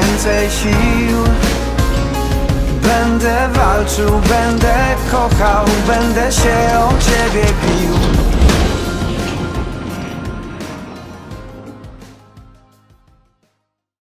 więcej sił. Będę walczył, będę kochał, będę się o ciebie pił